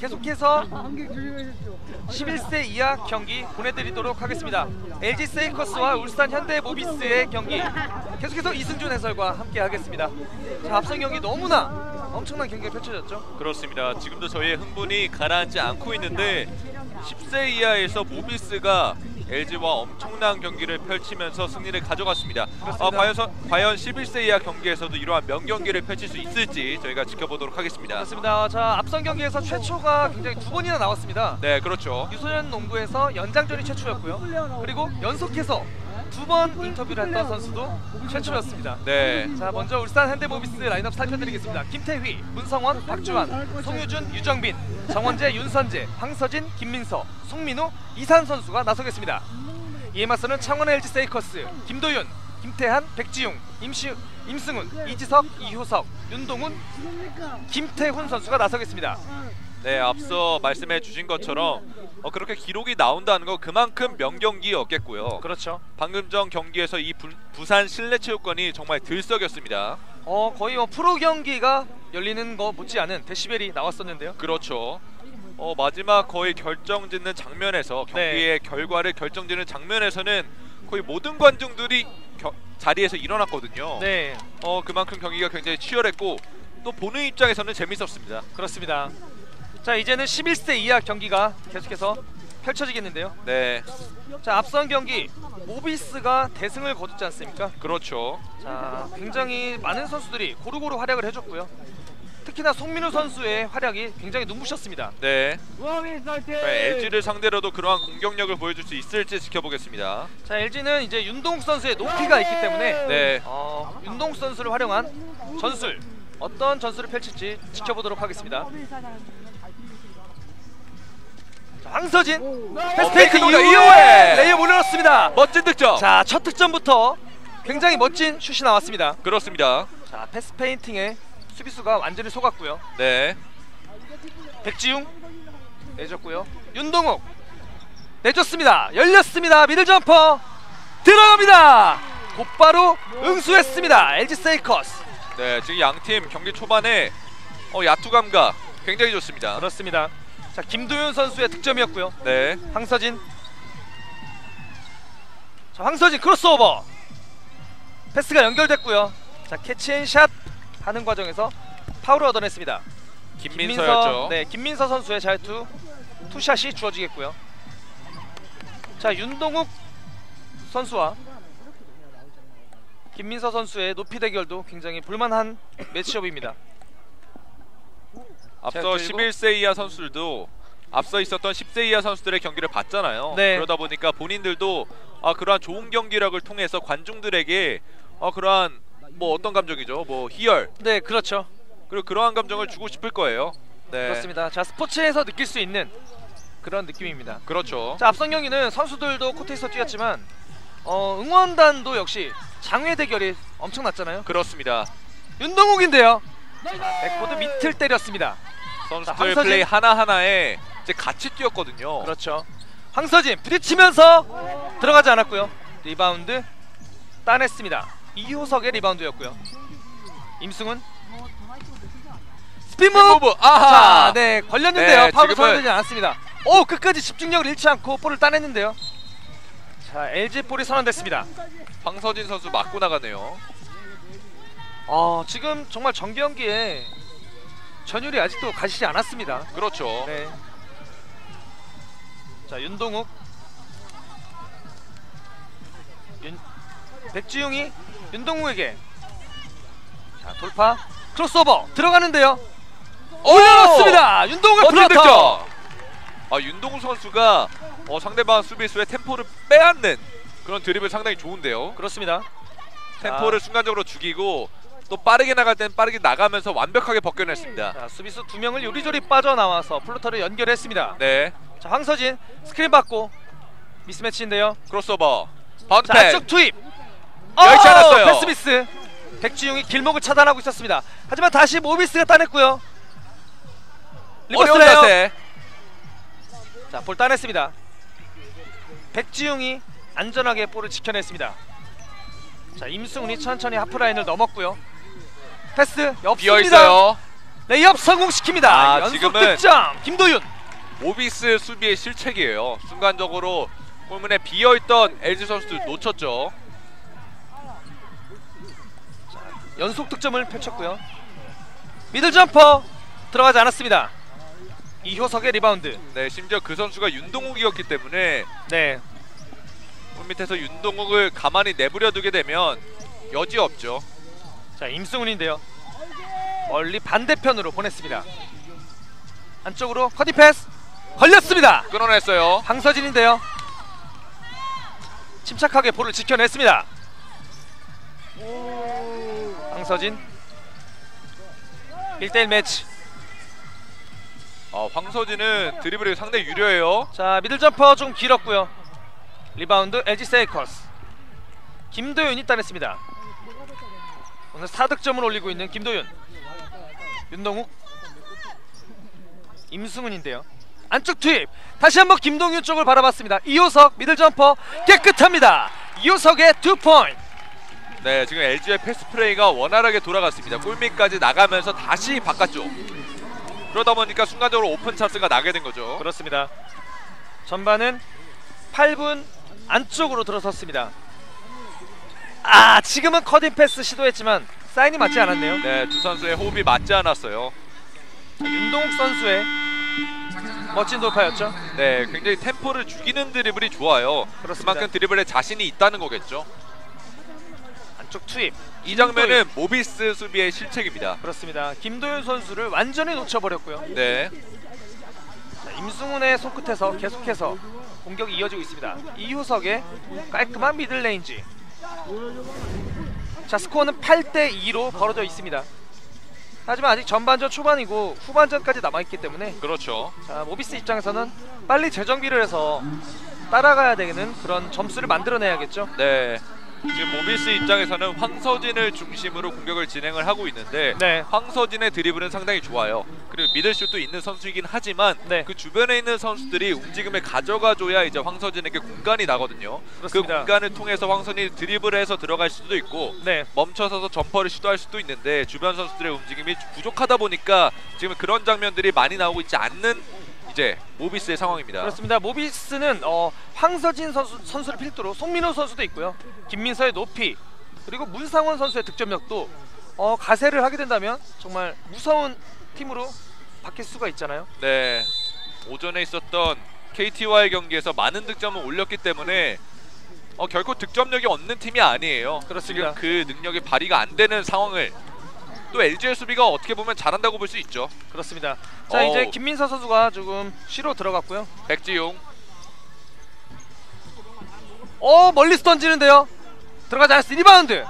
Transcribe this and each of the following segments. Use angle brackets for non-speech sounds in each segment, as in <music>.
계속해서 <laughs> 11세 이하 경기 보내드리도록 하겠습니다. LG 세이커스와 울산 현대 모비스의 경기 계속해서 이승준 해설과 함께 하겠습니다. 자, 앞선 경기 너무나 엄청난 경기가 펼쳐졌죠. 그렇습니다. 지금도 저희의 흥분이 가라앉지 않고 있는데 10세 이하에서 모비스가 LG와 엄청난 경기를 펼치면서 승리를 가져갔습니다. 아, 과연, 선- 과연 11세 이하 경기에서도 이러한 명경기를 펼칠 수 있을지 저희가 지켜보도록 하겠습니다. 그렇습니다. 자, 앞선 경기에서 최초가 굉장히 두 번이나 나왔습니다. 네, 그렇죠. 유소년 농구에서 연장전이 최초였고요. 그리고 연속해서 두 번 인터뷰를 했던 선수도 최초였습니다. 네, 자 먼저 울산 현대모비스 라인업 살펴드리겠습니다. 김태휘, 문성원, 박주환, 송유준, 유정빈, 정원재, 윤선재, 황서진, 김민서, 송민우, 이산 선수가 나서겠습니다. 이에 맞서는 창원 LG 세이커스, 김도윤, 김태한, 백지용, 임시, 임승훈, 이지석, 이효석, 윤동훈, 김태훈 선수가 나서겠습니다. 네 앞서 말씀해 주신 것처럼 어, 그렇게 기록이 나온다는 거 그만큼 명경기였겠고요. 그렇죠. 방금 전 경기에서 이 부, 부산 실내체육관이 정말 들썩였습니다. 어 거의 뭐 프로 경기가 열리는 거 못지않은 데시벨이 나왔었는데요. 그렇죠. 어, 마지막 거의 결정짓는 장면에서 경기의 결과를 결정짓는 장면에서는 거의 모든 관중들이 겨, 자리에서 일어났거든요. 네, 어 그만큼 경기가 굉장히 치열했고 또 보는 입장에서는 재밌었습니다. 그렇습니다. 자 이제는 11세 이하 경기가 계속해서 펼쳐지겠는데요. 네, 자 앞선 경기 모비스가 대승을 거뒀지 않습니까? 그렇죠. 자 굉장히 많은 선수들이 고루고루 활약을 해줬고요. 특히나 송민우 선수의 활약이 굉장히 눈부셨습니다. 네, 쌀때 LG를 상대로도 그러한 공격력을 보여줄 수 있을지 지켜보겠습니다. 자 LG는 이제 윤동욱 선수의 높이가 있기 때문에 네, 어, 윤동욱 선수를 활용한 전술 어떤 전술을 펼칠지 지켜보도록 하겠습니다. 자, 황서진 패스 페이크 페이크 동작 이후에! 레이업 올려놓습니다. 멋진 득점. 자 첫 득점부터 굉장히 멋진 슛이 나왔습니다. 그렇습니다. 자 패스 페인팅에 수비수가 완전히 속았고요. 네, 백지웅 내줬고요. 윤동욱 내줬습니다. 열렸습니다. middle jumper 들어갑니다. 곧바로 응수했습니다. LG 세이커스 네 지금 양팀 경기 초반에 어, 야투 감각 굉장히 좋습니다. 그렇습니다. 자 김도윤 선수의 득점이었고요. 네, 황서진 자 황서진 크로스오버 패스가 연결됐고요. 자 catch and shot 하는 과정에서 파울을 얻어냈습니다. 김민서였죠. 네, 김민서 선수의 자유투 two shot이 주어지겠고요. 자, 윤동욱 선수와 김민서 선수의 높이 대결도 굉장히 볼만한 matchup입니다. 앞서 그리고- 11세 이하 선수들도 앞서 있었던 10세 이하 선수들의 경기를 봤잖아요. 네. 그러다 보니까 본인들도 아, 그러한 좋은 경기력을 통해서 관중들에게 아, 그러한 뭐 어떤 감정이죠? 뭐 희열 네, 그렇죠. 그리고 그러한 감정을 주고 싶을 거예요. 네, 그렇습니다. 자, 스포츠에서 느낄 수 있는 그런 느낌입니다. 그렇죠. 자, 앞선 경기는 선수들도 코트에서 뛰었지만 어, 응원단도 역시 장외 대결이 엄청났잖아요. 그렇습니다. 윤동욱인데요. 백보드 밑을 때렸습니다. 선수들 자, 황서진. 플레이 하나 하나에 이제 같이 뛰었거든요. 그렇죠. 황서진 부딪히면서 들어가지 않았고요. 리바운드 따냈습니다. 이효석의 리바운드였고요. 임승훈 speed move. move 아하. 자, 네 걸렸는데요. 네, 파울 지금은- 선언되지 않았습니다. 오 끝까지 집중력을 잃지 않고 볼을 따냈는데요. 자 LG 볼이 선언됐습니다. 황서진 선수 맞고 나가네요. 어 지금 정말 전 경기에 전율이 아직도 가시지 않았습니다. 그렇죠. 네. 자 윤동욱, 윤 백지용이 윤동욱에게 자 돌파 크로스오버 들어가는데요. 올려놓습니다. 윤동욱의. 득점. 아 윤동우 선수가 어, 상대방 수비수의 템포를 빼앗는 그런 드립을 상당히 좋은데요. 그렇습니다. 템포를 순간적으로 죽이고 또 빠르게 나갈 땐 빠르게 나가면서 완벽하게 벗겨냈습니다. 자 수비수 두 명을 요리조리 빠져나와서 floater를 연결했습니다. 네, 자 황서진 스크린 받고 mismatch인데요. crossover, 바운드 자 투입. 여의치 어, 않았어요. 패스 미스. 백지용이 길목을 차단하고 있었습니다. 하지만 다시 모비스가 따냈고요. 어려운. 자세. 자, 볼 따냈습니다. 백지용이 안전하게 볼을 지켜냈습니다. 자, 임승훈이 천천히 하프라인을 넘었고요. 패스 비어. 있어요. 레이업 성공시킵니다. 아, 연속 지금은- 득점 김도윤. 모비스 수비의 실책이에요. 순간적으로 골문에 비어있던 LG 선수들 놓쳤죠. 연속 득점을 펼쳤고요. middle jumper 들어가지 않았습니다. 이효석의 리바운드. 네, 심지어 그 선수가 윤동욱이었기 때문에 네, 골 밑에서 윤동욱을 가만히 내버려 두게 되면 여지 없죠. 자 임승훈인데요. 멀리 반대편으로 보냈습니다. 안쪽으로 커디 패스 걸렸습니다. 끊어냈어요. 황서진인데요. 침착하게 볼을 지켜냈습니다. 황서진 1대1 매치. 어, 황서진은 드리블이 상당히 유려해요. 자 middle jumper 좀 길었고요. 리바운드 LG 세이커스. 김도윤이 따냈습니다. 오늘 4득점을 올리고 있는 김도윤. 윤동욱. 임승훈인데요. 안쪽 투입. 다시 한번 김도윤 쪽을 바라봤습니다. 이효석 middle jumper 깨끗합니다. 이효석의 two point. 네, 지금 LG의 패스 플레이가 원활하게 돌아갔습니다. 골밑까지 나가면서 다시 바깥쪽. 그러다 보니까 순간적으로 오픈 찬스가 나게 된 거죠. 그렇습니다. 전반은 8분 안쪽으로 들어섰습니다. 아 지금은 커딩 패스 시도했지만 사인이 맞지 않았네요. 네, 두 선수의 호흡이 맞지 않았어요. 윤동욱 선수의 멋진 돌파였죠. 네, 굉장히 템포를 죽이는 드리블이 좋아요. 그렇습니다. 그만큼 드리블에 자신이 있다는 거겠죠. 안쪽 투입. 이 장면은 모비스 수비의 실책입니다. 그렇습니다. 김도윤 선수를 완전히 놓쳐버렸고요. 네, 자, 임승훈의 손끝에서 계속해서 공격이 이어지고 있습니다. 이효석의 깔끔한 middle range. 자 스코어는 8대 2로 벌어져 있습니다. 하지만 아직 전반전 초반이고 후반전까지 남아 있기 때문에 그렇죠. 자 모비스 입장에서는 빨리 재정비를 해서 따라가야 되는 그런 점수를 만들어내야겠죠. 네, 지금 모비스 입장에서는 황서진을 중심으로 공격을 진행을 하고 있는데 네. 황서진의 드리블은 상당히 좋아요. 그리고 middle슛도 있는 선수이긴 하지만 네. 그 주변에 있는 선수들이 움직임을 가져가줘야 이제 황서진에게 공간이 나거든요. 그 그렇습니다. 공간을 통해서 황서진이 드리블을 해서 들어갈 수도 있고 네. 멈춰서서 jumper를 시도할 수도 있는데 주변 선수들의 움직임이 부족하다 보니까 지금 그런 장면들이 많이 나오고 있지 않는 이제 모비스의 상황입니다. 그렇습니다. 모비스는 어, 황서진 선수, 선수를 필두로 송민호 선수도 있고요. 김민서의 높이 그리고 문상원 선수의 득점력도 어, 가세를 하게 된다면 정말 무서운 팀으로 바뀔 수가 있잖아요. 네. 오전에 있었던 KT와의 경기에서 많은 득점을 올렸기 때문에 어, 결코 득점력이 없는 팀이 아니에요. 그렇습니다. 지금 그 능력이 발휘가 안 되는 상황을 또 LG의 수비가 어떻게 보면 잘한다고 볼 수 있죠. 그렇습니다. 자 어우. 이제 김민서 선수가 조금 쉬로 들어갔고요. 백지용 어 멀리서 던지는데요. 들어가지 않았어. 리바운드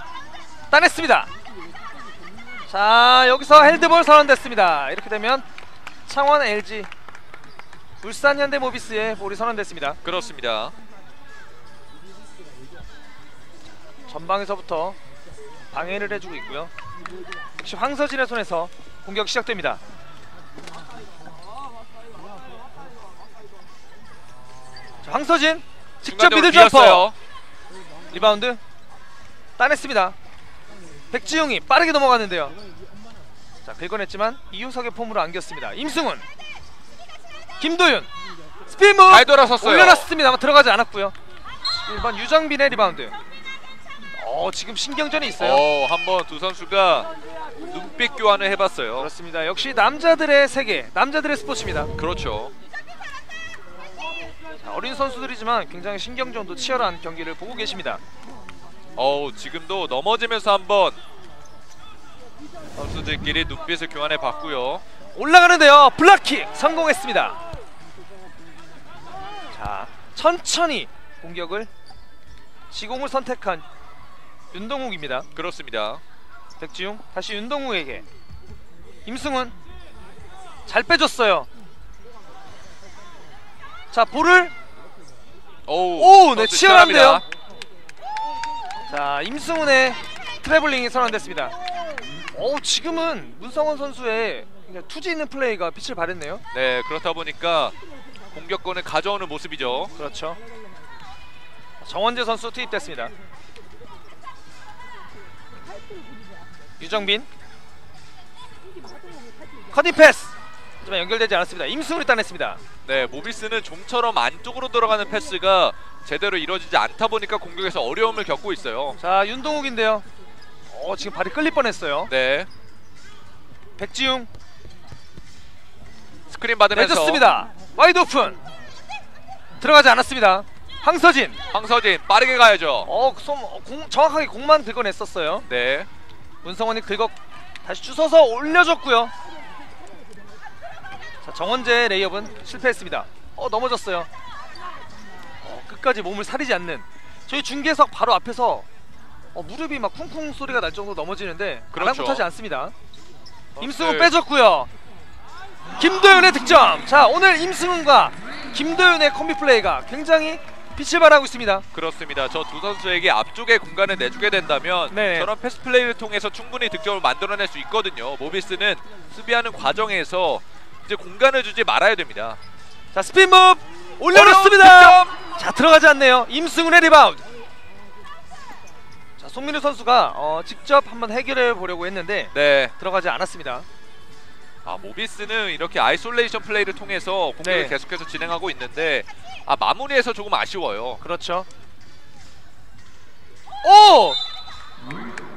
따냈습니다. 자 여기서 헬드볼 선언됐습니다. 이렇게 되면 창원 LG 울산 현대 모비스의 볼이 선언됐습니다. 그렇습니다. 전방에서부터 방해를 해주고 있고요. 역시 황서진의 손에서 공격 시작됩니다. 자, 황서진 직접 middle jumper. 리바운드 따냈습니다. 백지용이 빠르게 넘어갔는데요. 자 긁어냈지만 이효석의 품으로 안겼습니다. 임승훈, 김도윤, speed move 잘 돌아섰어요. 올려놨습니다만 들어가지 않았고요. 1번 유정빈의 리바운드. 어 지금 신경전이 있어요. 어, 한번 두 선수가 눈빛 교환을 해봤어요. 그렇습니다. 역시 남자들의 세계, 남자들의 스포츠입니다. 그렇죠. 자, 어린 선수들이지만 굉장히 신경전도 치열한 경기를 보고 계십니다. 어우 지금도 넘어지면서 한번 선수들끼리 눈빛을 교환해 봤고요. 올라가는데요. 블락킥 성공했습니다. 자, 천천히 공격을 시공을 선택한 윤동욱입니다. 그렇습니다. 백지용 다시 윤동욱에게 임승훈 잘 빼줬어요. 자, 볼을 오우, 오, 네 치열한데요. 자, 임승훈의 트래블링이 선언됐습니다. 오, 지금은 문성원 선수의 투지 있는 플레이가 빛을 발했네요. 네 그렇다 보니까 공격권을 가져오는 모습이죠. 그렇죠. 정원재 선수 투입됐습니다. 유정빈 커팅 패스. 하지만 연결되지 않았습니다. 임승훈이 따냈습니다. 네, 모비스는 좀처럼 안쪽으로 들어가는 패스가 제대로 이루어지지 않다 보니까 공격에서 어려움을 겪고 있어요. 자 윤동욱인데요. 어 지금 발이 끌릴 뻔했어요. 네, 백지웅 스크린 받으면서 내줬습니다. wide open. 들어가지 않았습니다. 황서진. 황서진 빠르게 가야죠. 어, 솜, 어, 공, 정확하게 공만 긁어냈었어요. 네, 문성원이 긁어 다시 주워서 올려줬고요. 자 정원재 레이업은 실패했습니다. 어 넘어졌어요. 어, 끝까지 몸을 사리지 않는 저희 중계석 바로 앞에서 어, 무릎이 막 쿵쿵 소리가 날 정도로 넘어지는데 그렇죠. 아랑곳하지 않습니다. 선수들 임승훈 빼줬고요. 김도윤의 득점. 자 오늘 임승훈과 김도윤의 콤비 플레이가 굉장히 빛을 발하고 있습니다. 그렇습니다. 저 두 선수에게 앞쪽에 공간을 내주게 된다면 네. 저런 패스 플레이를 통해서 충분히 득점을 만들어낼 수 있거든요. 모비스는 수비하는 과정에서 이제 공간을 주지 말아야 됩니다. 자 무브 올려놓습니다. 자 들어가지 않네요. 임승훈의 리바운드. 자 송민우 선수가 어, 직접 한번 해결해 보려고 했는데 네, 들어가지 않았습니다. 아 모비스는 이렇게 isolation 플레이를 통해서 공격을 네. 계속해서 진행하고 있는데 아 마무리에서 조금 아쉬워요. 그렇죠. 오!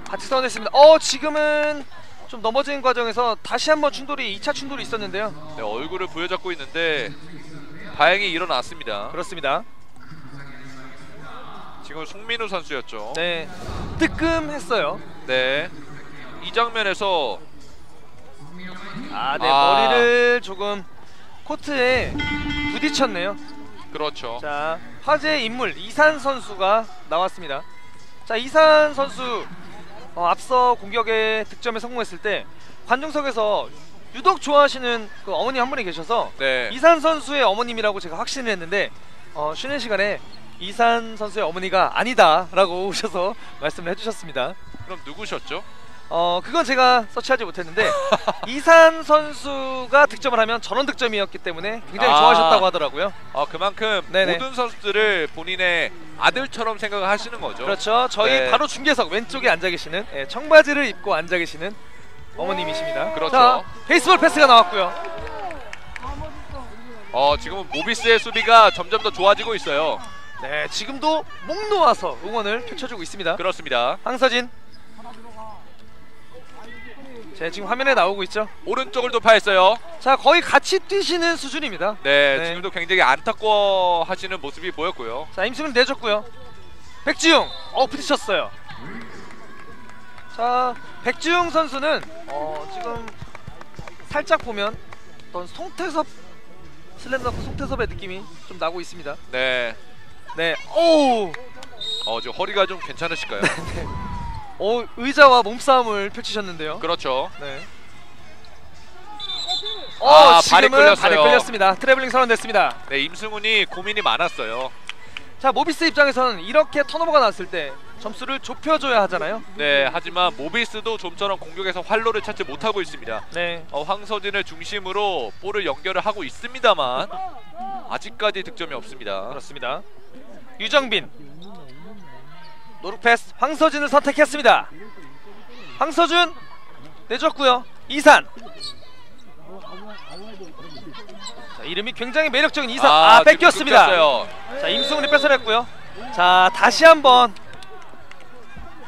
같이 선했습니다. 어 지금은 좀 넘어진 과정에서 다시 한번 충돌이 2차 충돌이 있었는데요. 네, 얼굴을 부여잡고 있는데 다행히 일어났습니다. 그렇습니다. 지금 송민우 선수였죠. 네. 뜨끔했어요. 네. 이 장면에서 아, 네. 아. 머리를 조금 코트에 부딪혔네요. 그렇죠. 자, 화제의 인물 이산 선수가 나왔습니다. 자, 이산 선수 어, 앞서 공격에 득점에 성공했을 때 관중석에서 유독 좋아하시는 그 어머니 한 분이 계셔서 네. 이산 선수의 어머님이라고 제가 확신을 했는데 어, 쉬는 시간에 이산 선수의 어머니가 아니다라고 <laughs> 오셔서 말씀을 해주셨습니다. 그럼 누구셨죠? 어 그건 제가 서치하지 못했는데 <laughs> 이산 선수가 득점을 하면 전원 득점이었기 때문에 굉장히 아. 좋아하셨다고 하더라고요. 아 그만큼 네네. 모든 선수들을 본인의 아들처럼 생각을 하시는 거죠. 그렇죠. 저희 네. 바로 중계석 왼쪽에 앉아 계시는 예, 청바지를 입고 앉아 계시는 어머님이십니다. 그렇죠. 자, 베이스볼 패스가 나왔고요. 어 지금은 모비스의 수비가 점점 더 좋아지고 있어요. 네, 지금도 목 놓아서 응원을 펼쳐주고 있습니다. 그렇습니다. 황서진. 자, 지금 화면에 나오고 있죠. 오른쪽을 돌파했어요. 자, 거의 같이 뛰시는 수준입니다. 네, 네. 지금도 굉장히 안타까워 하시는 모습이 보였고요. 자, 임승훈 내줬고요. 백지용, 어 부딪혔어요. 자, 백지용 선수는 어, 지금 살짝 보면 어떤 송태섭 슬램덩크 송태섭의 느낌이 좀 나고 있습니다. 네. 네, 오, 어 지금 허리가 좀 괜찮으실까요? <laughs> 어 의자와 몸싸움을 펼치셨는데요. 그렇죠. 네. 어, 아, 발이 끌렸어요. 발이 끌렸습니다. 트래블링 선언됐습니다. 네, 임승훈이 고민이 많았어요. 자, 모비스 입장에서는 이렇게 턴오버가 났을 때 점수를 좁혀줘야 하잖아요. 네, 하지만 모비스도 좀처럼 공격에서 활로를 찾지 못하고 있습니다. 네. 어, 황서진을 중심으로 볼을 연결을 하고 있습니다만 아직까지 득점이 없습니다. 그렇습니다. 유정빈 no-look 패스 황서진을 선택했습니다. 황서진 내줬고요. 이산 자, 이름이 굉장히 매력적인 이산 아, 지금 뺏겼습니다. 자 임승훈이 뺏어냈고요. 자 다시 한번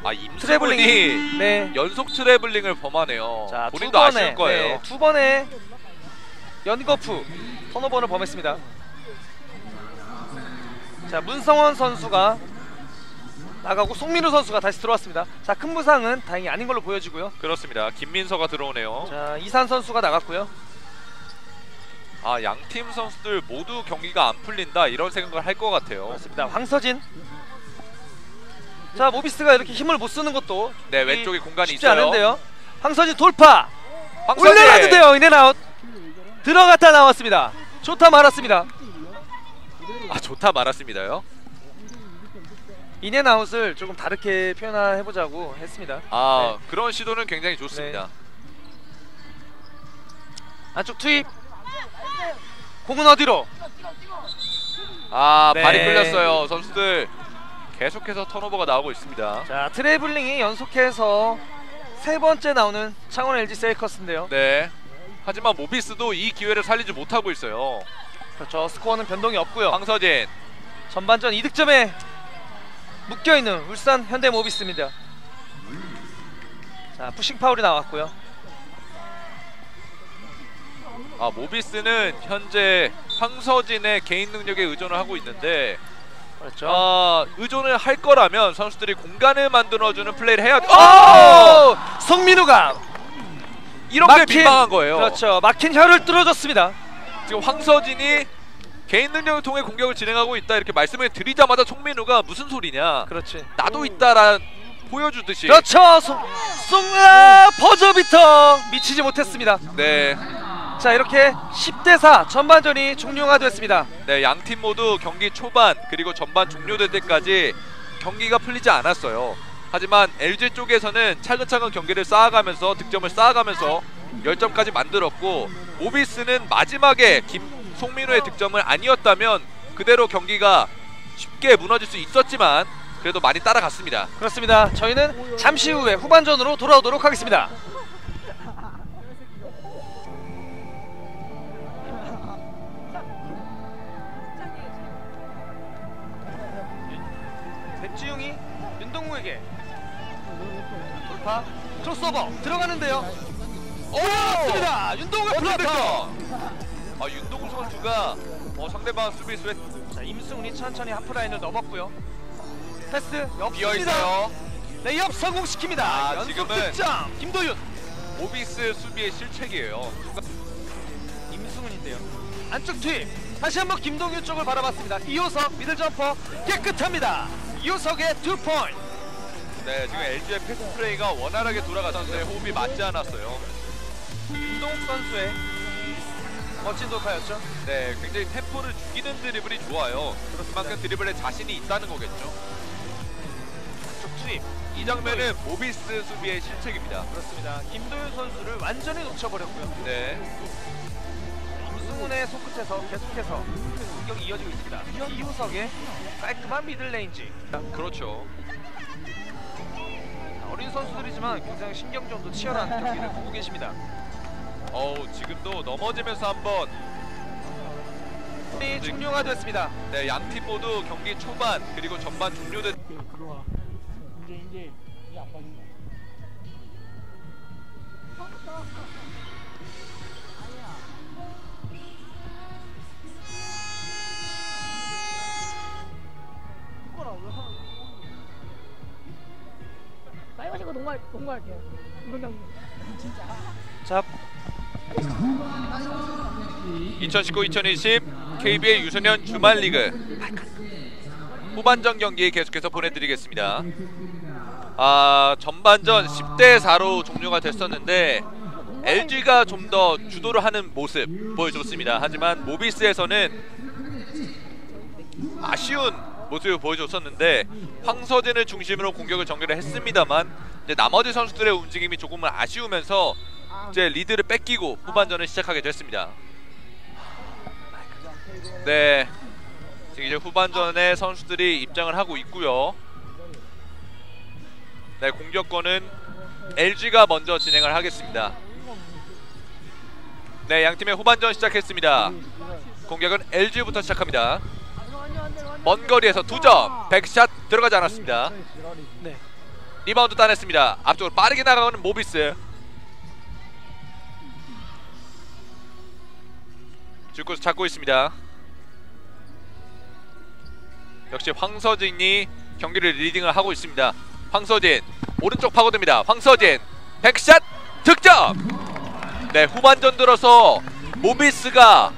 아 트래블링 임승훈이 네. 연속 트래블링을 범하네요. 자, 두 본인도 번에 아쉬울 거예요. 네, 두 번의 연거푸 턴오버를 범했습니다. 자 문성원 선수가 나가고 송민우 선수가 다시 들어왔습니다. 자 큰 부상은 다행히 아닌 걸로 보여지고요. 그렇습니다. 김민서가 들어오네요. 자 이산 선수가 나갔고요. 아, 양팀 선수들 모두 경기가 안 풀린다 이런 생각을 할 것 같아요. 그렇습니다. 황서진. 자 모비스가 이렇게 힘을 못 쓰는 것도 네, 이 왼쪽에 공간이 쉽지 있어요. 않은데요. 황서진 돌파 황서진! 올려놨는데요. 인앤아웃 들어갔다 나왔습니다. 좋다 말았습니다. 아, 좋다 말았습니다요. 인앤아웃을 조금 다르게 표현해보자고 했습니다. 아, 네. 그런 시도는 굉장히 좋습니다. 안쪽 투입. 공은 어디로? 아, 네. 발이 끌렸어요. 선수들 계속해서 턴오버가 나오고 있습니다. 자 트래블링이 연속해서 세 번째 나오는 창원 LG 세이커스인데요. 네. 하지만 모비스도 이 기회를 살리지 못하고 있어요. 그렇죠. 스코어는 변동이 없고요. 황서진 전반전 2득점에 묶여 있는 울산 현대모비스입니다. 자, 푸싱 파울이 나왔고요. 아 모비스는 현재 황서진의 개인 능력에 의존을 하고 있는데 그렇죠. 아 의존을 할 거라면 선수들이 공간을 만들어주는 플레이를 해야 돼. 어! 오! 송민우가 이런 막힌- 게 민망한 거예요. 그렇죠. 막힌 혀를 뚫어줬습니다. 지금 황서진이 개인 능력을 통해 공격을 진행하고 있다 이렇게 말씀을 드리자마자 송민우가 무슨 소리냐 그렇지. 나도 있다라 보여주듯이 그렇죠. 송, 송, 아, 버저비터 미치지 못했습니다. 네, 자, 이렇게 10대 4 전반전이 종료가 됐습니다. 네, 양 팀 모두 경기 초반 그리고 전반 종료될 때까지 경기가 풀리지 않았어요. 하지만 LG 쪽에서는 차근차근 경기를 쌓아가면서 득점을 쌓아가면서 열점까지 만들었고 모비스는 마지막에 김 송민우의 득점을 아니었다면 그대로 경기가 쉽게 무너질 수 있었지만 그래도 많이 따라갔습니다. 그렇습니다. 저희는 잠시 후에 후반전으로 돌아오도록 하겠습니다. 백지용이 윤동무에게 돌파 크로스오버 들어가는데요. 오! 습니다 윤동무의 플라터. 아 윤동우 선수가 어, 상대방 수비수의 자, 임승훈이 천천히 하프라인을 넘었고요. 패스. 있어요. 레이업 성공시킵니다. 아, 연속 지금은- 득점 김도윤. 모비스 수비의 실책이에요. 임승훈인데요. 안쪽 투입. 다시 한번 김도윤 쪽을 바라봤습니다. 이호석 middle jumper 깨끗합니다. 이호석의 two point. 네, 지금 LG의 패스 플레이가 원활하게 돌아가는데 호흡이 맞지 않았어요. 윤동욱 선수의 멋진 돌파였죠. 네, 굉장히 템포를 죽이는 드리블이 좋아요. 그만큼 드리블에 자신이 있다는 거겠죠. 안쪽 투입. 이 장면은 모비스 수비의 실책입니다. 그렇습니다. 김도윤 선수를 완전히 놓쳐버렸고요. 네, 임승훈의 손끝에서 계속해서 공격이 이어지고 있습니다. 이호석의 깔끔한 middle range. 그렇죠. 어린 선수들이지만 굉장히 신경전도 치열한 경기를 보고 계십니다. 어우, 지금도 넘어지면서 한번 이 종료가 됐습니다. 네, 양팀 모두 경기 초반 그리고 전반 종료된 들어와. 이제 이제 이제 안 빠진다. 빨리 고 농구할 농구할게요. 운동장님. 진짜. 자, 2019-2020 KBL 유소년 주말 리그 후반전 경기 계속해서 보내드리겠습니다. 아 전반전 10대 4로 종료가 됐었는데 LG가 좀 더 주도를 하는 모습 보여줬습니다. 하지만 모비스에서는 아쉬운 모습을 보여줬었는데 황서진을 중심으로 공격을 전개를 했습니다만 나머지 선수들의 움직임이 조금은 아쉬우면서 이제 리드를 뺏기고 후반전을 시작하게 됐습니다. 네, 지금 이제 후반전에 선수들이 입장을 하고 있고요. 네, 공격권은 LG가 먼저 진행을 하겠습니다. 네, 양 팀의 후반전 시작했습니다. 공격은 LG부터 시작합니다. 먼 거리에서 두 점, back shot 들어가지 않았습니다. 네. 리바운드 따냈습니다. 앞쪽으로 빠르게 나가는 모비스. 줄코스 잡고 있습니다. 역시 황서진이 경기를 리딩을 하고 있습니다. 황서진 오른쪽 파고듭니다. 황서진 back shot 득점. 네 후반전 들어서 모비스가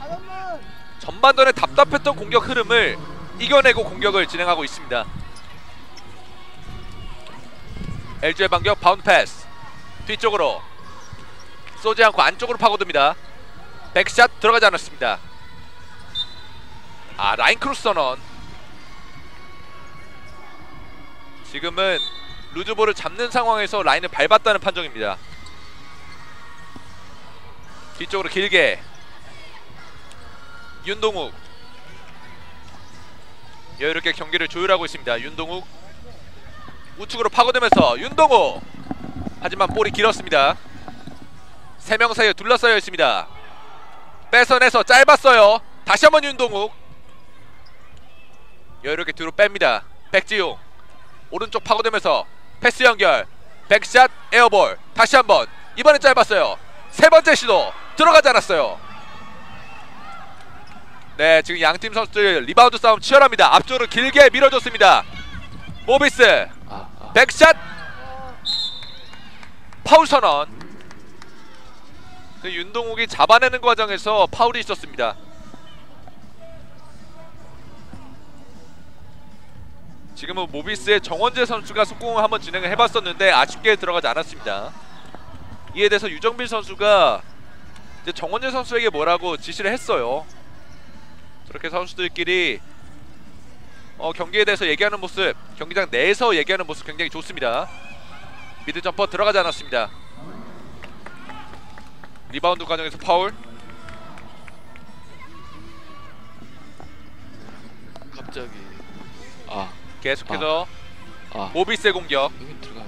전반전에 답답했던 공격 흐름을 이겨내고 공격을 진행하고 있습니다. LG의 반격 바운드 패스 뒤쪽으로 쏘지 않고 안쪽으로 파고듭니다. back shot 들어가지 않았습니다. 아 라인 크로스 선언. 지금은 루즈볼을 잡는 상황에서 라인을 밟았다는 판정입니다. 뒤쪽으로 길게 윤동욱 여유롭게 경기를 조율하고 있습니다. 윤동욱 우측으로 파고들면서 윤동욱 하지만 볼이 길었습니다. 세 명 사이에 둘러싸여 있습니다. 뺏어내서 짧았어요. 다시 한번 윤동욱. 여유롭게 뒤로 뺍니다. 백지용 오른쪽 파고들면서 패스 연결. back shot air ball. 다시 한번 이번엔 짧았어요. 세 번째 시도 들어가지 않았어요. 네, 지금 양팀 선수들 리바운드 싸움 치열합니다. 앞쪽으로 길게 밀어줬습니다. 모비스 아, 아. back shot 파울 선언. 그 윤동욱이 잡아내는 과정에서 파울이 있었습니다. 지금은 모비스의 정원재 선수가 속공을 한번 진행을 해봤었는데 아쉽게 들어가지 않았습니다. 이에 대해서 유정빈 선수가 정원재 선수에게 뭐라고 지시를 했어요. 그렇게 선수들끼리 어, 경기에 대해서 얘기하는 모습, 경기장 내에서 얘기하는 모습 굉장히 좋습니다. mid jumper 들어가지 않았습니다. 리바운드 과정에서 파울. 갑자기 아, 계속해서 아. 모비스의 공격 여기 들어가요.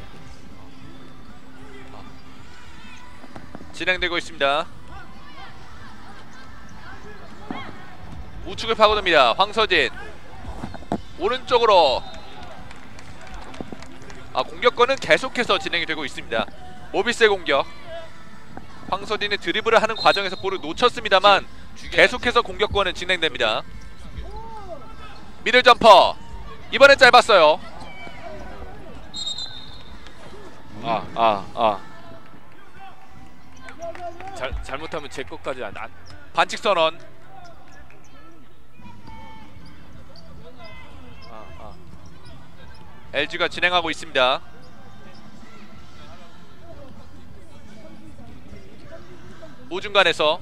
진행되고 있습니다. 우측을 파고듭니다. 황서진 오른쪽으로 아 공격권은 계속해서 진행이 되고 있습니다. 모비스의 공격 황서진이 드리블을 하는 과정에서 볼을 놓쳤습니다만 계속해서 공격권은 진행됩니다. 미들 점퍼 이번엔 짧았어요. 아, 아, 아. 잘 잘못하면 제 것까지 안, 안 반칙 선언 아, 아. LG가 진행하고 있습니다. 우중간에서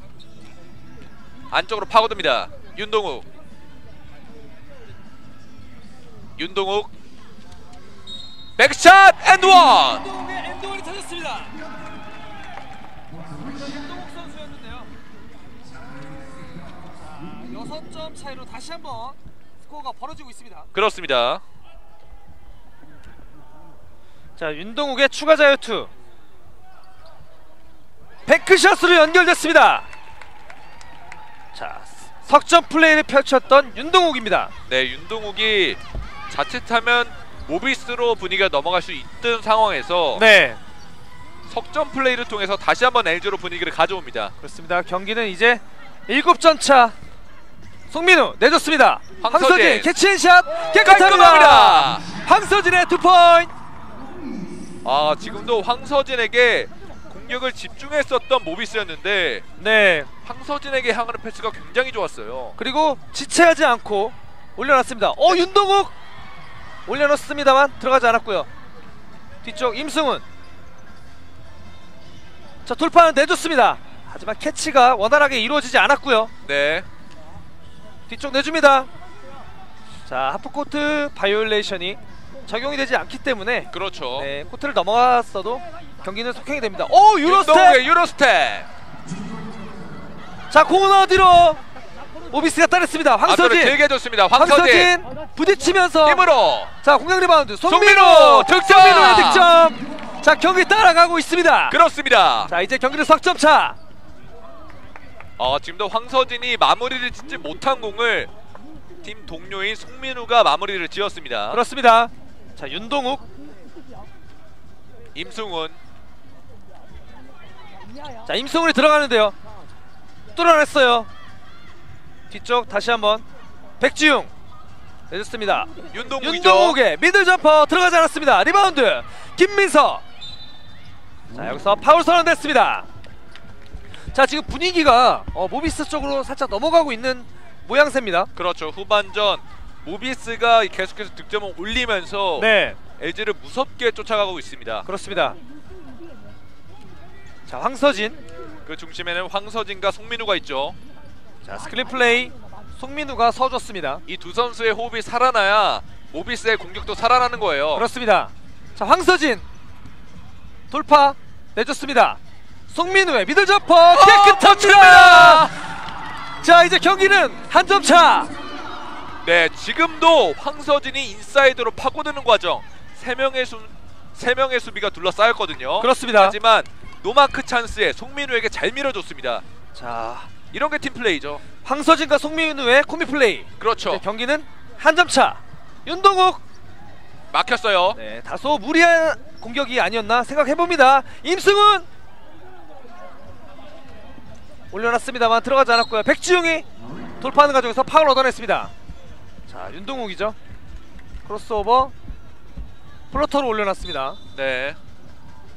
안쪽으로 파고듭니다. 윤동욱. 윤동욱. 백샷 앤원. 윤동욱의 엔드원이 터졌습니다. 윤동욱 선수였는데요. 자, 6점 차이로 다시 한번 스코어가 벌어지고 있습니다. 그렇습니다. 자 윤동욱의 추가 자유투 백크샷으로 연결됐습니다. 자 석점 플레이를 펼쳤던 윤동욱입니다. 네, 윤동욱이 자칫하면 모비스로 분위기가 넘어갈 수 있던 상황에서 네. 석점 플레이를 통해서 다시 한번 LG로 분위기를 가져옵니다. 그렇습니다. 경기는 이제 7점 차 송민우 내줬습니다. 황서진. 황서진 캐치앤샷 깨끗합니다. 황서진의 투포인트. 아 지금도 황서진에게 공격을 집중했었던 모비스였는데 네 황서진에게 향하는 패스가 굉장히 좋았어요. 그리고 지체하지 않고 올려놨습니다. 어 윤동욱 올려놓습니다만 들어가지 않았고요. 뒤쪽 임승훈 자 돌파는 내줬습니다. 하지만 캐치가 원활하게 이루어지지 않았고요. 네, 뒤쪽 내줍니다. 자 half court violation이 적용이 되지 않기 때문에 그렇죠. 네, 코트를 넘어갔어도 경기는 속행이 됩니다. 오 Euro step Euro step. 자 공은 어디로 모비스가 따냈습니다. 황서진 길게 해줬습니다. 황서진 황서진 부딪히면서 힘으로 자 공격 리바운드 송민우 득점! 송민우의 득점 자 경기 따라가고 있습니다 그렇습니다. 자 이제 경기는 석점 차 어, 지금도 황서진이 마무리를 짓지 못한 공을 팀 동료인 송민우가 마무리를 지었습니다. 그렇습니다 자 윤동욱 임승훈. 자 임승훈이 들어가는데요. 뚫어냈어요. 뒤쪽 다시 한번 백지웅. 내줬습니다. 윤동욱이죠. 윤동욱의 middle jumper 들어가지 않았습니다. 리바운드 김민서. 자 여기서 파울 선언됐습니다. 자 지금 분위기가 어, 모비스 쪽으로 살짝 넘어가고 있는 모양새입니다. 그렇죠. 후반전 모비스가 계속해서 득점을 올리면서 네. LG를 무섭게 쫓아가고 있습니다. 그렇습니다. 자 황서진. 그 중심에는 황서진과 송민우가 있죠. 자 스크린 플레이. 송민우가 서줬습니다. 이 두 선수의 호흡이 살아나야 모비스의 공격도 살아나는 거예요. 그렇습니다. 자 황서진. 돌파 내줬습니다. 송민우의 middle jumper 깨끗합니다. 자 이제 경기는 한 점 차 네, 지금도 황서진이 인사이드로 파고드는 과정 세 명의 수, 세 명의 수비가 둘러싸였거든요. 그렇습니다 하지만 노마크 찬스에 송민우에게 잘 밀어줬습니다. 자 이런 게 팀플레이죠. 황서진과 송민우의 콤비 플레이. 그렇죠. 경기는 한 점 차. 윤동욱 막혔어요. 네, 다소 무리한 공격이 아니었나 생각해 봅니다. 임승훈 올려놨습니다만 들어가지 않았고요. 백지웅이 돌파하는 과정에서 파울 얻어냈습니다. 자, 윤동욱이죠. 크로스오버 floater로 올려놨습니다. 네.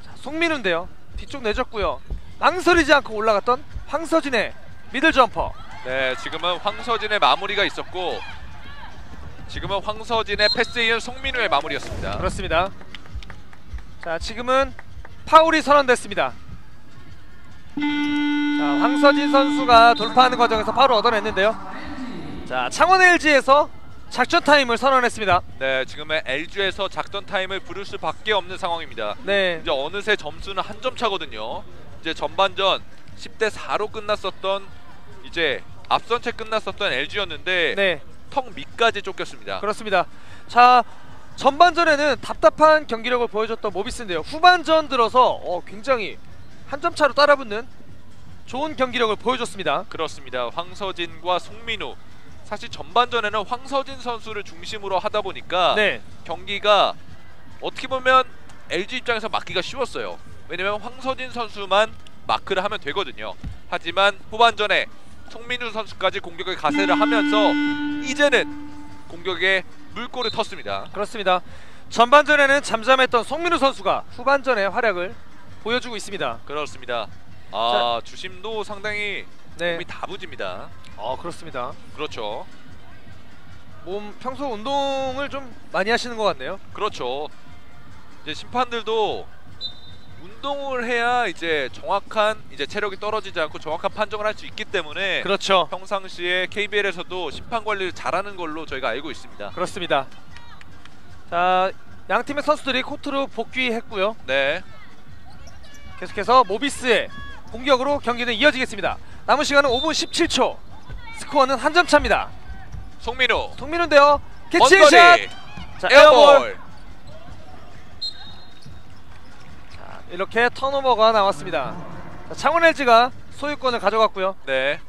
자, 송민우인데요. 뒤쪽 내줬고요. 망설이지 않고 올라갔던 황서진의 middle jumper. 네, 지금은 황서진의 마무리가 있었고 지금은 황서진의 패스 이은 송민우의 마무리였습니다. 그렇습니다. 자, 지금은 파울이 선언됐습니다. 자, 황서진 선수가 돌파하는 과정에서 파울을 얻어냈는데요. 자, 창원 LG에서 작전 타임을 선언했습니다. 네, 지금은 LG에서 작전 타임을 부를 수밖에 없는 상황입니다. 네, 이제 어느새 점수는 한 점 차거든요. 이제 전반전 10대 4로 끝났었던 이제 앞선 채 끝났었던 LG였는데 네, 턱 밑까지 쫓겼습니다. 그렇습니다. 자, 전반전에는 답답한 경기력을 보여줬던 모비스인데요. 후반전 들어서 어, 굉장히 한 점 차로 따라붙는 좋은 경기력을 보여줬습니다. 그렇습니다. 황서진과 송민우. 사실 전반전에는 황서진 선수를 중심으로 하다 보니까 네, 경기가 어떻게 보면 LG 입장에서 막기가 쉬웠어요. 왜냐면 황서진 선수만 마크를 하면 되거든요. 하지만 후반전에 송민우 선수까지 공격에 가세를 하면서 이제는 공격에 물꼬를 텄습니다. 그렇습니다. 전반전에는 잠잠했던 송민우 선수가 후반전에 활약을 보여주고 있습니다. 그렇습니다. 아 주심도 상당히 네, 몸이 다부집니다. 어 그렇습니다. 그렇죠. 몸 평소 운동을 좀 많이 하시는 것 같네요. 그렇죠. 이제 심판들도 운동을 해야 이제 정확한 이제 체력이 떨어지지 않고 정확한 판정을 할 수 있기 때문에 그렇죠. 평상시에 KBL에서도 심판 관리를 잘하는 걸로 저희가 알고 있습니다. 그렇습니다. 자, 양 팀의 선수들이 코트로 복귀했고요. 네. 계속해서 모비스의 공격으로 경기는 이어지겠습니다. 남은 시간은 5분 17초. 스코어는 한 점 차입니다. 송민우 송민우인데요. Catch shot. 자, air ball. Air ball. 자, 이렇게 턴오버가 나왔습니다. 자, 창원 LG가 소유권을 가져갔고요. 네.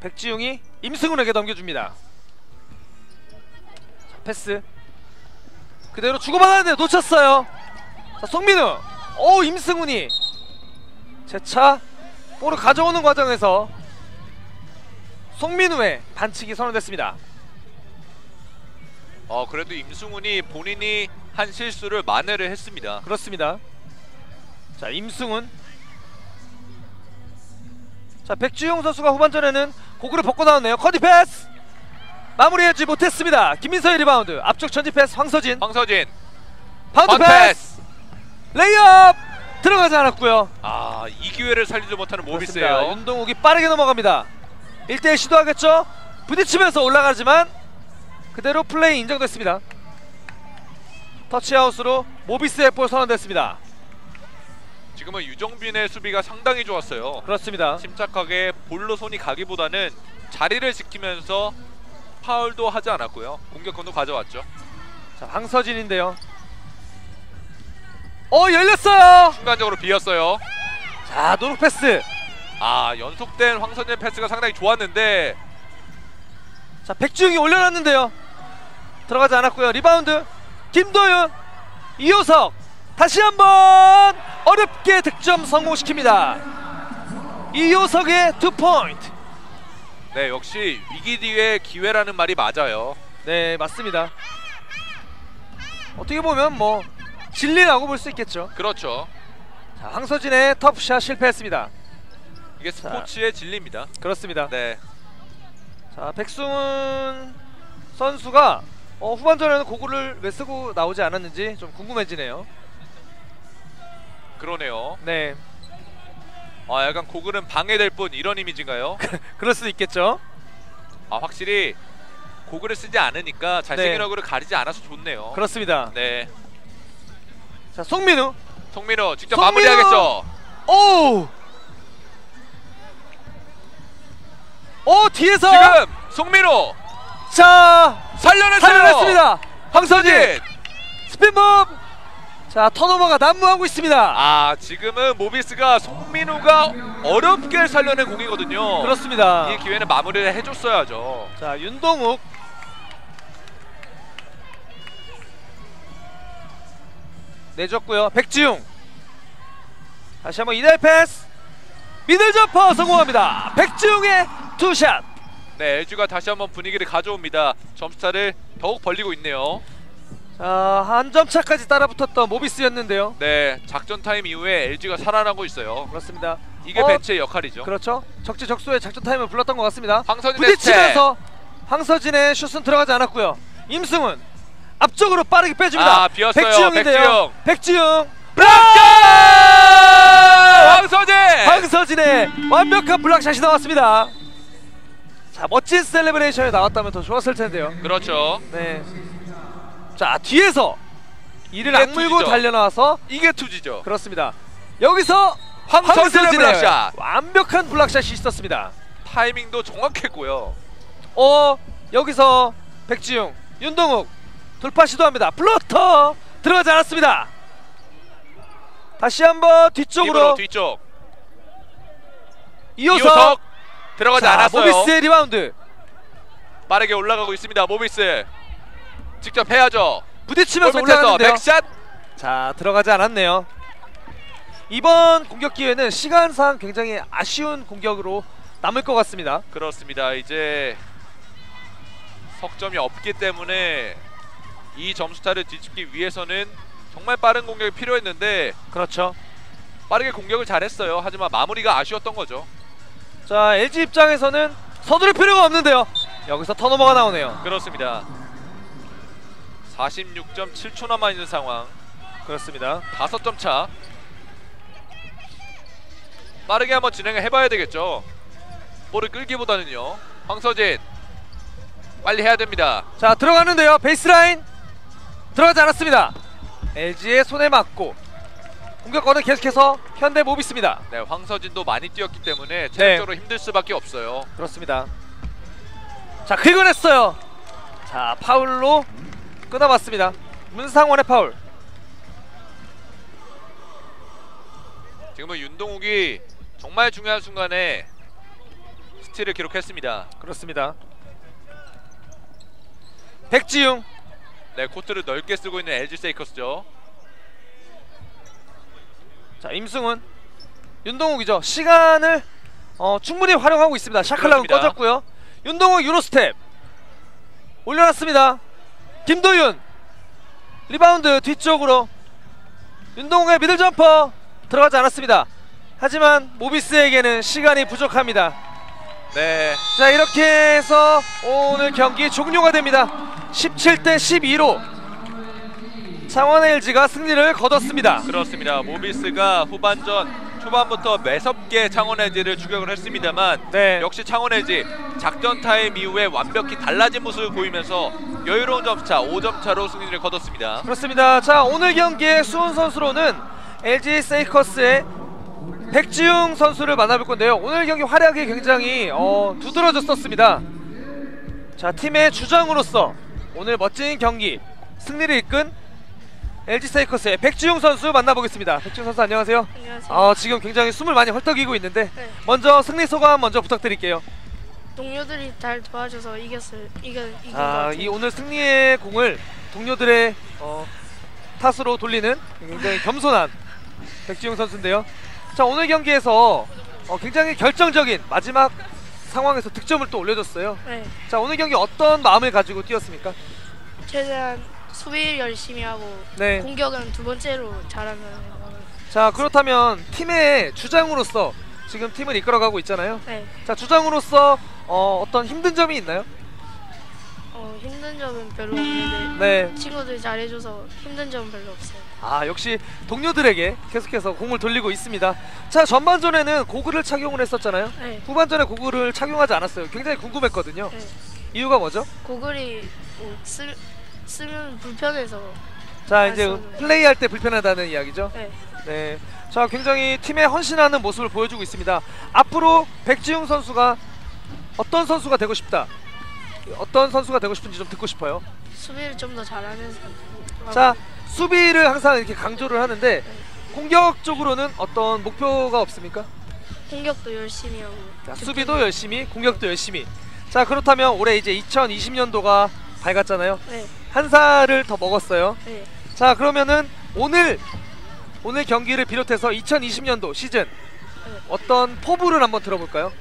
백지웅이 임승훈에게 넘겨줍니다. 자, 패스 그대로 주고받았는데 놓쳤어요. 자, 송민우. 오 임승훈이 재차 볼을 가져오는 과정에서 송민우의 반칙이 선언됐습니다. 어 그래도 임승훈이 본인이 한 실수를 만회를 했습니다. 그렇습니다. 자 임승훈. 자 백주용 선수가 후반전에는 고글을 벗고 나왔네요. 커디 패스 마무리하지 못했습니다. 김민서의 리바운드 앞쪽 전진 패스 황서진 황서진 바운드 패스 반패스. 레이업 들어가지 않았고요. 아 이 기회를 살리지 못하는. 모비스예요. 윤동욱이 빠르게 넘어갑니다. 1대1 시도하겠죠? 부딪히면서 올라가지만 그대로 플레이 인정됐습니다. 터치아웃으로 모비스의 볼 선언됐습니다. 지금은 유정빈의 수비가 상당히 좋았어요. 그렇습니다. 침착하게 볼로 손이 가기보다는 자리를 지키면서 파울도 하지 않았고요. 공격권도 가져왔죠. 자 황서진인데요. 어 열렸어요. 순간적으로 비었어요. 자 no-look 패스. 아 연속된 황서진 패스가 상당히 좋았는데 자 백주영이 올려놨는데요. 들어가지 않았고요. 리바운드 김도윤 이호석 다시 한번 어렵게 득점 성공시킵니다. 이호석의 two point. 네 역시 위기 뒤에 기회라는 말이 맞아요. 네 맞습니다. 어떻게 보면 뭐 진리라고 볼 수 있겠죠. 그렇죠. 자, 황서진의 터프샷 실패했습니다. 이게 스포츠의 진리입니다. 그렇습니다. 네. 자 백승훈 선수가 어, 후반전에는 고구를 왜 쓰고 나오지 않았는지 좀 궁금해지네요. 그러네요. 네 아 약간 고글은 방해될 뿐 이런 이미지인가요? <laughs> 그럴 수도 있겠죠. 아 확실히 고글을 쓰지 않으니까 잘생긴 네. 얼굴을 가리지 않아서 좋네요. 그렇습니다. 네. 자 송민우 송민호 직접 송민호! 마무리하겠죠. 오! 오 뒤에서 지금 송민호 자 살려냈어요. 살려냈습니다. 황서진 황서진 스피드 무브 자 턴오버가 난무하고 있습니다. 아 지금은 모비스가 송민우가 어렵게 살려낸 공이거든요. 그렇습니다. 이 기회는 마무리를 해줬어야죠. 자 윤동욱 내줬고요. 백지웅 다시 한번 이달 패스 middle jumper 성공합니다. 백지웅의 two shot. 네, LG가 다시 한번 분위기를 가져옵니다. 점수차를 더욱 벌리고 있네요. 자 한 점 차까지 따라붙었던 모비스였는데요. 네, 작전 타임 이후에 LG가 살아나고 있어요. 그렇습니다. 이게 어, 벤치의 역할이죠. 그렇죠. 적재적소의 작전 타임을 불렀던 것 같습니다. 부딪히면서 황서진의 슛은 들어가지 않았고요. 임승훈 앞쪽으로 빠르게 빼줍니다. 아, 비었어요. 백지웅인데요. 백지웅 block shot! 황서진! 황서진의 완벽한 block shot이 나왔습니다. 자 멋진 celebration이 나왔다면 더 좋았을 텐데요. 그렇죠. 네. 자 뒤에서 이를 악물고 투지죠. 달려나와서 이게 투지죠. 그렇습니다. 여기서 황서진의 block shot. 완벽한 block shot이 있었습니다. 타이밍도 정확했고요. 어 여기서 백지웅 윤동욱 돌파 시도합니다 floater 들어가지 않았습니다 다시 한번 뒤쪽으로 뒤쪽. 이호석 들어가지 자, 않았어요. 모비스의 리바운드 빠르게 올라가고 있습니다. 모비스. 직접 해야죠. 부딪히면서 골밑에서 올라가는데요 back shot. 자 들어가지 않았네요 이번 공격 기회는 시간상 굉장히 아쉬운 공격으로 남을 것 같습니다 그렇습니다. 이제 석점이 없기 때문에 이 점수차를 뒤집기 위해서는 정말 빠른 공격이 필요했는데 그렇죠 빠르게 공격을 잘했어요. 하지만 마무리가 아쉬웠던 거죠. 자 LG 입장에서는 서두를 필요가 없는데요 여기서 턴오버가 나오네요 그렇습니다. 46.7초 남아 있는 상황. 그렇습니다 5점 차. 빠르게 한번 진행을 해봐야 되겠죠. 볼을 끌기보다는요. 황서진 빨리 해야 됩니다. 자 들어가는데요 베이스라인 들어가지 않았습니다 LG의 손에 맞고 공격권은 계속해서 현대 모비스입니다. 네, 황서진도 많이 뛰었기 때문에 체력적으로 힘들 수밖에 없어요. 그렇습니다. 자 긁어냈어요. 자 파울로 끊어봤습니다. 문상원의 파울. 지금은 윤동욱이 정말 중요한 순간에 스틸을 기록했습니다. 그렇습니다. 백지웅. 네, 코트를 넓게 쓰고 있는 LG 세이커스죠. 자 임승훈 윤동욱이죠. 시간을 어, 충분히 활용하고 있습니다. shot clock은. 꺼졌고요. 윤동욱 Euro step 올려놨습니다. 김도윤 리바운드 뒤쪽으로. 윤동욱의 middle jumper 들어가지 않았습니다. 하지만 모비스에게는 시간이 부족합니다. 네, 자 이렇게 해서 오늘 경기 종료가 됩니다. 17대 12로 창원 LG가 승리를 거뒀습니다 그렇습니다. 모비스가 후반전 초반부터 매섭게 창원 LG를 추격을 했습니다만 네 역시 창원 LG 작전 타임 이후에 완벽히 달라진 모습을 보이면서 여유로운 점차 5점 차로 승리를 거뒀습니다. 그렇습니다. 자 오늘 경기의 수훈 선수로는 LG 세이커스의 백지웅 선수를 만나볼 건데요. 오늘 경기 활약이 굉장히 어, 두드러졌었습니다. 자 팀의 주장으로서 오늘 멋진 경기 승리를 이끈 LG 세이커스의 백지웅 선수 만나보겠습니다. 백지웅 선수 안녕하세요. 안녕하세요. 어, 지금 굉장히 숨을 많이 헐떡이고 있는데 네. 먼저 승리 소감 먼저 부탁드릴게요. 동료들이 잘 도와줘서 이겼을 이겨 이긴 것 아. 이 오늘 승리의 공을 동료들의 어, 탓으로 돌리는 굉장히 겸손한 백지용 선수인데요. 자 오늘 경기에서 어, 굉장히 결정적인 마지막 상황에서 득점을 또 올려줬어요. 네. 자 오늘 경기 어떤 마음을 가지고 뛰었습니까? 최대한 수비 열심히 하고 네. 공격은 두 번째로 잘하면 자 그렇다면 팀의 주장으로서 지금 팀을 이끌어가고 있잖아요. 네. 자 주장으로서 어, 어떤 힘든 점이 있나요? 어, 힘든 점은 별로 없는데 네. 친구들이 잘해줘서 힘든 점은 별로 없어요. 아 역시 동료들에게 계속해서 공을 돌리고 있습니다. 자 전반전에는 고글을 착용을 했었잖아요. 네. 후반전에 고글을 착용하지 않았어요. 굉장히 궁금했거든요. 네. 이유가 뭐죠? 고글이 뭐 쓰, 쓰면 불편해서 자안 이제. 플레이할 때 불편하다는 이야기죠. 네. 네. 자 굉장히 팀에 헌신하는 모습을 보여주고 있습니다. 앞으로 백지웅 선수가 어떤 선수가 되고 싶다. 어떤 선수가 되고 싶은지 좀 듣고 싶어요. 수비를 좀 더 잘하면서 자 수비를 항상 이렇게 강조를 하는데 공격적으로는 어떤 목표가 없습니까? 공격도 열심히 하고 자, 수비도 열심히, 공격도 열심히. 자, 그렇다면 올해 이제 2020년도가 밝았잖아요. 네, 한 살을 더 먹었어요. 네. 자, 그러면은 오늘 오늘 경기를 비롯해서 2020년도 시즌 어떤 포부를 한번 들어볼까요?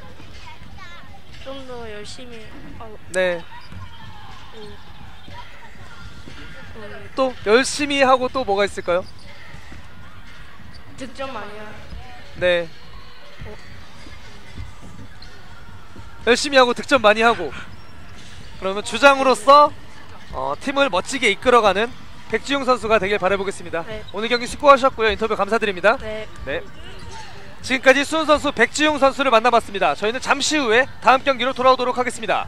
좀 더 열심히 하고 네. 음, 음, 또 열심히 하고 또 뭐가 있을까요? 득점 많이 하고 네. 열심히 하고 득점 많이 하고 그러면 주장으로서 어, 팀을 멋지게 이끌어가는 백지용 선수가 되길 바라보겠습니다. 네. 오늘 경기 수고하셨고요. 인터뷰 감사드립니다. 네. 네. 지금까지 수훈 선수, 백지용 선수를 만나봤습니다. 저희는 잠시 후에 다음 경기로 돌아오도록 하겠습니다.